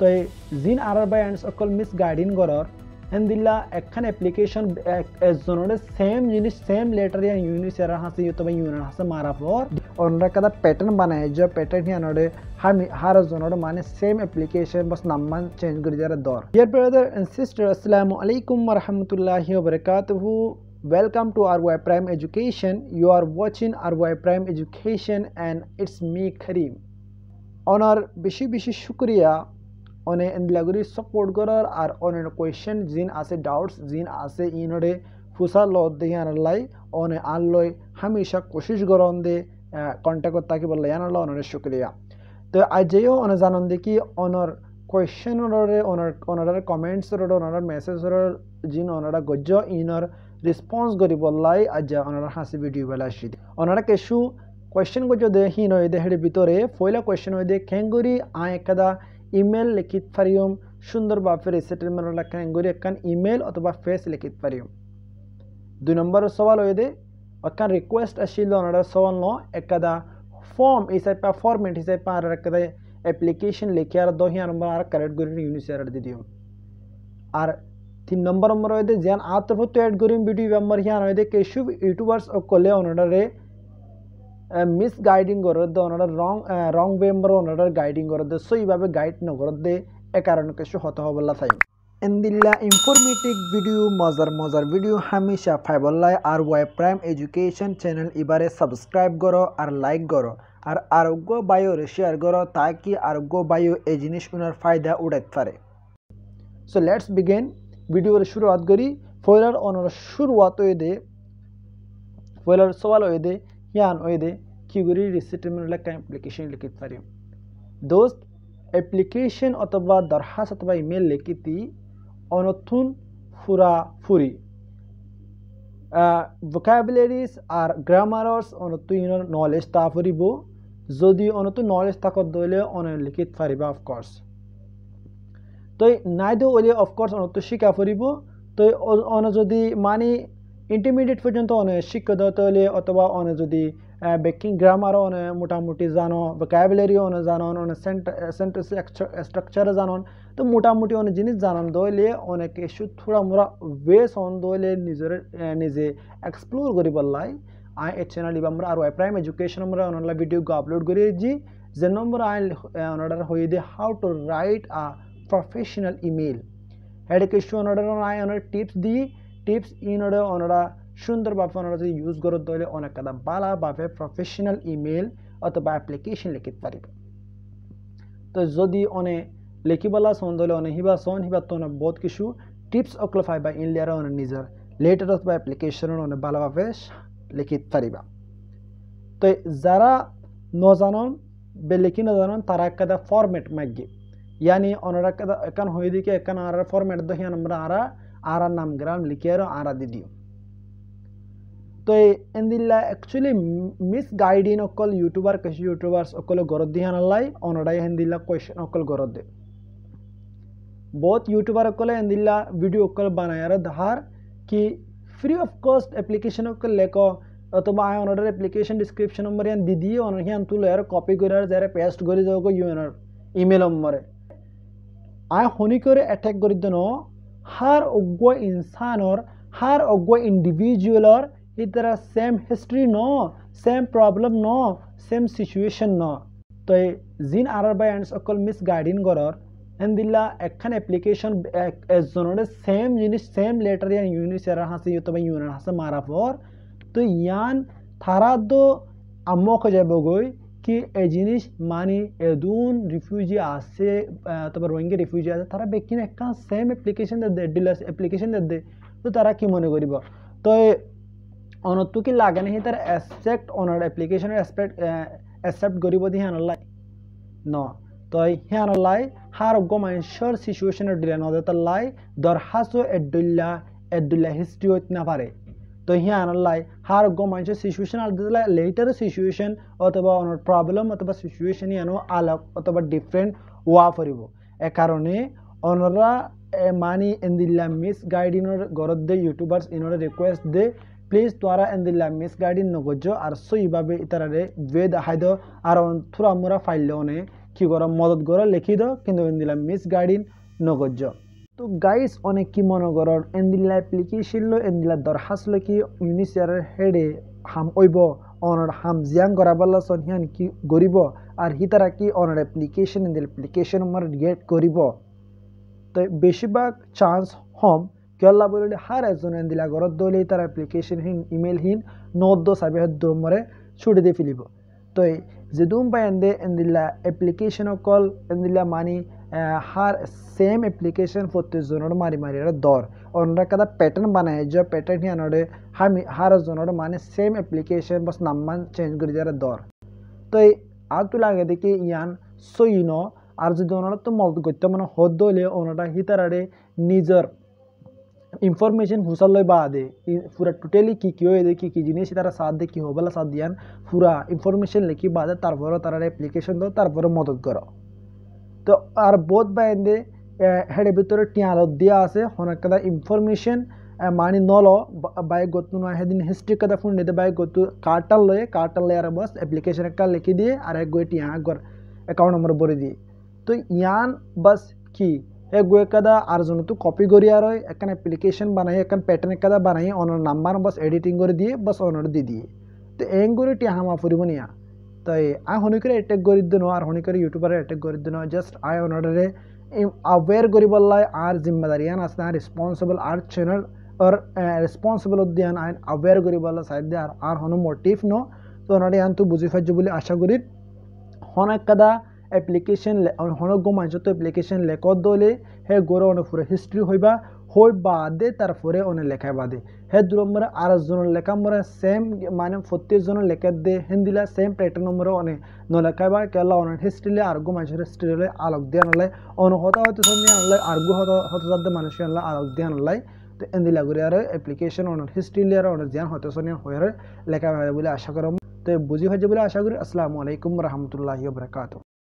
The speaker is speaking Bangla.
তো জিন আর বাই এন্ডস অকল মিস গাইডিং গরর হেন্দিল্লা একখান অ্যাপ্লিকেশন জনের সেম জিনিস সেম লেটার या यूनिस एरर हासे यो तबे यूनिट हासे मारा पर और कदा पैटर्न बनाए जो पैटर्न या नोडे हर हर जोनोड माने सेम एप्लीकेशन बस नाम चेंज कर जरा दौर डियर ब्रदर एंड सिस्टर अस्सलाम वालेकुम व रहमतुल्लाहि व बरकातहू Welcome to RY Prime Education. You are watching RY Prime Education and it's me Kareem. Honour বেশি বেশি শুক্রিয়া অনে এনবিলাগুড়ি সাপোর্ট করার আর অনেক কোয়েশ্চেন জিন আছে ডাউটস জিন আছে ইনরে ফুসা ল দেহিয়ান লাই অনে আন লই হামেশা কোশিশ করন দে কন্ট্যাক্ট তাকে বললে ইয়ান ল অনের শুক্রিয়া। তো আজেও অনে জানন দেখি অনর কোয়েশ্চেন ওনরে অনার অনার কমেন্টস ওর অনার মেসেজ জিন অনারা গজ্জ ইনর রেসপন্স করি বললাই আজ অনারা হাসি ভিডিও বেলা আসি অনারা কেশু কোয়েশ্চেন গজ্জ দে, হিন হয়ে দে হেডে ভিতরে, ফয়লা কোয়েশ্চেন হয়ে দে খেঙ্গুরি আ একদা ইমেল লিখিত পারিম সুন্দরভাবে রিসেটেলমেন্ট লেখা খেঙ্গুরি একখান ইমেল অথবা ফেস লিখিত পারিম দুই নম্বর সওয়াল হয়ে দে একখান রিকোয়েস্ট আসিল অনারা সওয়াল ন, একদা ফর্ম হিসাবে ফর্মেট হিসাবে আর একদা অ্যাপ্লিকেশন লিখে আর দহি নম্বর আর কারেক্ট করে ইউনিস আর দি দিও। আর তিন নম্বর নম্বর হয়ে যেন আত্মভূত এড করিম ভিডিও মেম্বার হিয়ান হয়ে কেশু ইউটিউবার্স ও কলে ওনারে গাইডিং করতে ওনারা রং রং মেম্বার ওনারা গাইডিং করতে সো এইভাবে গাইড নকরতে এ কারণে কিছু হতে হবল্লা চাই। এন্দিল্লা ইনফরমেটিভ ভিডিও মজার মজার ভিডিও হামেশা ফাইবল্লায় R Y prime education channel এবারে সাবস্ক্রাইব করো আর লাইক করো। আর আরোগ্য বায়ুর শেয়ার করো তাকি আরোগ্য বায়ু এই জিনিস ওনার ফায়দা উঠাতে পারে। সো লেটস বিগেন ভিডিওর শুরুয়াত করি। ফয়লার অনর শুরুয়াত হয়ে দে ফয়লার সওয়াল হয়ে দে করি রিসিটমেন্ট লেখা অ্যাপ্লিকেশন লিখিতে পারি দোস্ত অ্যাপ্লিকেশন অথবা দরখাস্ত অথবা ইমেল লিখিতি অনথুন ফুরা ফুরি ভোকাবুলারিজ আর গ্রামারস অনতুন নলেজ তা ফুরিব যদি অনতু নলেজ থাকত দইলে অন লিখিত পারিবা অফকোর্স তই নাইদো ওলে অফকোর্স অনতো শিকা ফুরিব তই অন যদি মানে ইন্টারমিডিয়েট পর্যন্ত অনে শিক্ষা দেওয়া তাহলে অথবা অনে যদি বেকিং গ্রামারও অনে মোটামুটি জানো ভোকাবুলারিও অনে জানন অনে সেন্টেন্স স্ট্রাকচার জানন তো মোটামুটি অনেক জিনিস জানান, দইলে অনেক কিছু থোড়া মোড়া ওয়েস অন দইলে নিজের নিজে এক্সপ্লোর করি বললাই আই, এ চ্যানেল আমরা আর প্রাইম এডুকেশন আমরা অনলা ভিডিও আপলোড করে যে যে নম্বর আই অনার হয়ে দিয়ে how to write a professional email হেডে কিছু অনার আই অনার টিপস দিই টিপস ইনরে ওনারা সুন্দরভাবে ওনারা যদি ইউজ করত তাহলে অনেক কাদা ভালোভাবে প্রফেশনাল ইমেল অথবা অ্যাপ্লিকেশন লিখিতে পারিবে। তো যদি অনে লিখিবলা সন, তাহলে অনে হিবা সন, হিবা তো বহুত কিছু টিপস অকল পাইবা ইনলিয়ার অনে নিজের লেটার অথবা অ্যাপ্লিকেশন অনেক ভালোভাবে লিখিতে পারিবা। তো যারা নজানন বে লিখি নজানন, তারা একটা ফরম্যাট মাগি ইয়ানি অনারা একটা একান হয়ে দিকে একান আর ফরম্যাট দহিয়া আমরা আরা આરા નામ ગ્રામ લિકેરો আরা દીધ્યું তো এন্দিল্লা একচুয়ালি মিস গাইডিন অকল ইউটিউবার কিছু ইউটিউবার্স অকল গরত দিয়ে হানাল্লাই অনড়াই হেন্দিল্লা কোয়েশন অকল গরত দে বহুত ইউটিউবার অকলে এন্দিল্লা ভিডিও অকল বানায়ার ধার কি ফ্রি অফ কস্ট এপ্লিকেশন অকল লেক অথবা আই অনডার এপ্লিকেশন ডিসক্রিপশন নম্বর ইয়ান দিদি অনহিয়ান তুলে আর কপি করে আর যারা পেস্ট করে দেওয়া ইউএনআর ইমেল নম্বরে আই হনি করে অ্যাটাক করে দেন हर उगो इंसान और हर उगो इंडिविजुअल और इतर सेम हिस्ट्री नो सेम प्रॉब्लम नो सेम सिचुएशन नो। तो जिन आर बैंड अकल मिस गाइडिन एन दिल्ला एखन एप्लिकेशन एजनरे सेम जिन सेम लेटर या यूनिस एरर हासे यो तबे यूनिट हासे मारा पर तो यान थारा दो अमोक को जाबोगोई কি এই জিনিস মানে এদুন রিফিউজি আছে তারপর রোহিঙ্গা রিফিউজি আছে তারা বেকিন একটা সেম এপ্লিকেশন দে ডিলার্স এপ্লিকেশন দে তো তারা কি মনে করিব? তো অনতো কি লাগে নাহি তার অ্যাসপেক্ট অনার এপ্লিকেশনের অ্যাসপেক্ট অ্যাকসেপ্ট করিব দি হানলাই ন। তো হিয়ানলাই হার অজ্ঞ মানুষের সিচুয়েশনের ডিলে নদে তার লাই দরহাসো এডুল্লা এডুল্লা হিস্ট্রি হইতে না পারে তো হিয়ানলাই হার অজ্ঞ মানুষের সিচুয়েশন আলাদা লেটার সিচুয়েশন অথবা অনার প্রবলেম অথবা সিচুয়েশন ইয়ানো আলাগ অথবা ডিফারেন্ট ওয়া ফুরিব এ কারণে অনরা মানি এন্দিল্লা মিস গাইডিনর গরত দে ইউটিউবার্স ইনরে রিকোয়েস্ট দে প্লিজ তোরা এন্দিল্লা মিস গাইডিন নগজ্য, আর সইভাবে ইতারারে ওয়ে দেখাই দো আর থুরা মুরা ফাইলে অনে কি করো, মদত করো লিখি দাও কিন্তু এন্দিলা মিস গাইডিং নগর্য তো গাইস অনেক কি মনে করর এন্দিলা অ্যাপ্লিকেশন লো এন্দিলা দরখাস্ত কি ইউনিসিয়ারের হেডে হাম ওইব অনার হাম জিয়াং করাবাল্লা হিয়ান কি গরিব আর হিতারা কি অনার অ্যাপ্লিকেশন এন্দিল অ্যাপ্লিকেশন আমার গেট করিব? তো বেশিরভাগ চান্স হম কেলা বলে হার একজন এন্দিলা ঘরত দলে তার অ্যাপ্লিকেশন হিন ইমেল হিন, নদ্দ সাবে দমরে ছুটে দিয়ে ফেলিব। তো যেদুম পাই এন্দে এন্দিলা অ্যাপ্লিকেশন কল এন্দিলা মানি হার সেম অ্যাপ্লিকেশন প্রত্যেকজনের মারি মারি দর অন্যরা কাদা প্যাটার্ন বানায় যে প্যাটার্ন হি আনরে হার জনের মানে সেম অ্যাপ্লিকেশন বাস নাম্মান চেঞ্জ করে দেওয়ার দর তো এই আগটু লাগে দেখি ইয়ান সইন আর যদি ওনারা তো মল করতে মানে হদ হলে ওনারা হিতারারে নিজের ইনফরমেশন হুসাল লই বা দে। পুরা টোটালি কি কি হয়ে কি কি জিনিস তারা সাথ দে কি হবেলা সাথ দিয়ান পুরা ইনফরমেশন লিখি বাদে তারপরে তারা অ্যাপ্লিকেশন দাও তারপরে মদত করো তো আর বোধ বাইন্দে হেডের ভিতরে টিয়ালত দিয়া আছে অনেক কথা ইনফরমেশন মানি নল বাইক গতু নয় সেদিন হিস্ট্রি কথা ফোন নিতে বাইক গতু কার্টাল লয়ে কার্টাল লয়ে আর বস অ্যাপ্লিকেশন একটা লিখি দিয়ে আর এক গই টিয়া গর অ্যাকাউন্ট নম্বর ভরে দিয়ে তো ইয়ান বাস কি হে গো কাদা আর জন তো কপি করি আর একান অ্যাপ্লিকেশন বানাই একান প্যাটার্ন কাদা বানাই অনার নাম্বার বাস এডিটিং করে দিয়ে বাস অনার দিয়ে দিয়ে তো এং করে টিয়া হামা ফুরিব নিয়া তাই আই শুনিকৰে এটেক কৰি দিনো আৰু শুনিকৰে ইউটিউবাৰে এটেক কৰি দিনো। জাষ্ট আই অনাৰে আৱেৰ কৰিবলৈ আৰ জিম্মেদাৰীয়ান আছে আৰু ৰেছপনচিবল আৰ চেনেল ৰেছপনচিবল উদ্যান আই আৱেৰ কৰিবলৈ চাই দিয়ে আৰু আৰু শুনো মটিভ ন। তো অনাৰে ইয়ানটো বুজি পাইছোঁ বুলি আশা কৰি শুন একাদা এপ্লিকেশ্যন শুনক গম আছোঁ এপ্লিকেশ্যন লেকত দলে সেই গৌৰৱ অনুসৰি হিষ্ট্ৰী হৈবা হই বাদে, তারপরে অনেক লেখা বাদে। হে দূর নম্বরে আর জনের লেখা, মরে সেম মানে প্রত্যেকজনের লেখা দে হিন্দিলা সেম প্যাটার্ন নম্বরে অনেক নলেখা বা কেলা অনেক হিস্ট্রিলে আরগো মানুষের হিস্ট্রিলে আলোক দিয়ে আনলাই অনুহতা হয়তো সন্ধি আনলাই আরগো হত যাতে মানুষ আনলাই আলোক দিয়ে আনলাই তো এন্দিলা করে আর অ্যাপ্লিকেশন অনেক হিস্ট্রিলে আর অনেক জ্ঞান হতে সনি হয়ে লেখা হয় বলে আশা করম তো বুঝি হয়েছে বলে আশা করি। আসসালামু আলাইকুম রহমতুল্লাহি বরকাত